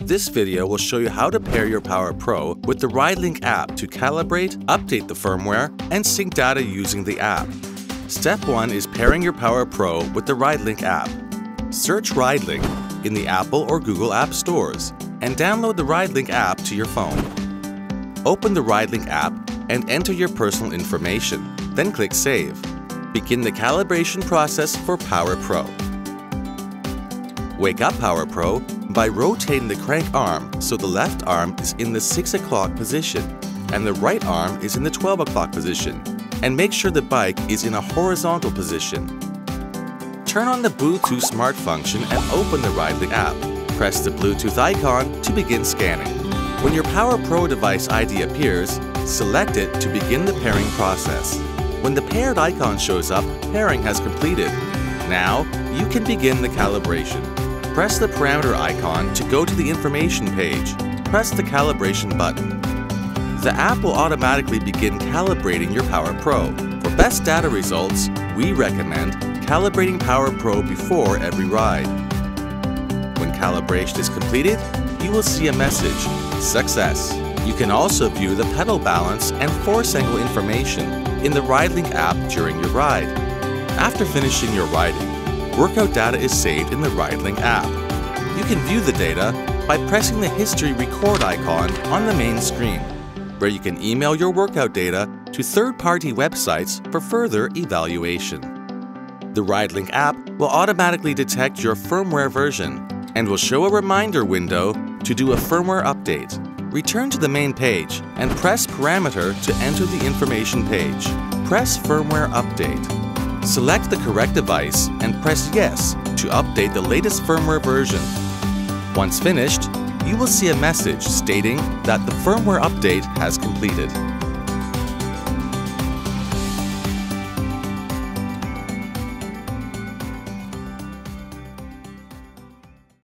This video will show you how to pair your Power Pro with the RideLink app to calibrate, update the firmware, and sync data using the app. Step 1 is pairing your Power Pro with the RideLink app. Search RideLink in the Apple or Google App Stores and download the RideLink app to your phone. Open the RideLink app and enter your personal information, then click Save. Begin the calibration process for Power Pro. Wake up Power Pro by rotating the crank arm so the left arm is in the 6 o'clock position and the right arm is in the 12 o'clock position, and make sure the bike is in a horizontal position. Turn on the Bluetooth Smart function and open the RideLink app. Press the Bluetooth icon to begin scanning. When your Power Pro device ID appears, select it to begin the pairing process. When the paired icon shows up, pairing has completed. Now, you can begin the calibration. Press the parameter icon to go to the information page. Press the calibration button. The app will automatically begin calibrating your Power Pro. For best data results, we recommend calibrating Power Pro before every ride. When calibration is completed, you will see a message, Success. You can also view the pedal balance and force angle information in the RideLink app during your ride. After finishing your riding, workout data is saved in the RideLink app. You can view the data by pressing the History Record icon on the main screen, where you can email your workout data to third-party websites for further evaluation. The RideLink app will automatically detect your firmware version and will show a reminder window to do a firmware update. Return to the main page and press Parameter to enter the information page. Press Firmware Update. Select the correct device and press Yes to update the latest firmware version. Once finished, you will see a message stating that the firmware update has completed.